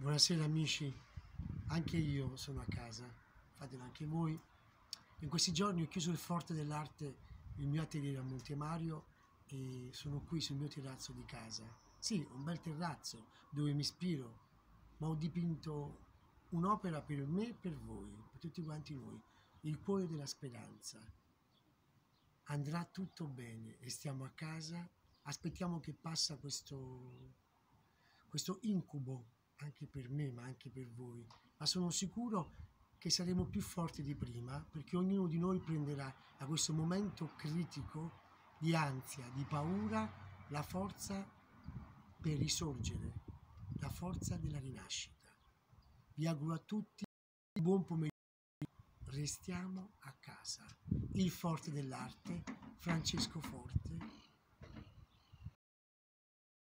Buonasera amici, anche io sono a casa, fatelo anche voi. In questi giorni ho chiuso il Forte dell'Arte, il mio atelier a Montemario e sono qui sul mio terrazzo di casa. Sì, un bel terrazzo dove mi ispiro, ma ho dipinto un'opera per me e per voi, per tutti quanti noi, il cuore della speranza. Andrà tutto bene, restiamo a casa, aspettiamo che passa questo, questo incubo anche per me, ma anche per voi. Ma sono sicuro che saremo più forti di prima perché ognuno di noi prenderà a questo momento critico di ansia, di paura, la forza per risorgere, la forza della rinascita. Vi auguro a tutti buon pomeriggio. Restiamo a casa. Il forte dell'arte, Francesco Forte,